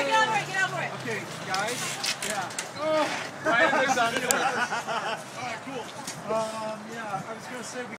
it, get it, get it. Okay, guys. Yeah. Oh. Ryan lives on Alright, cool. Um, yeah, I was going to say...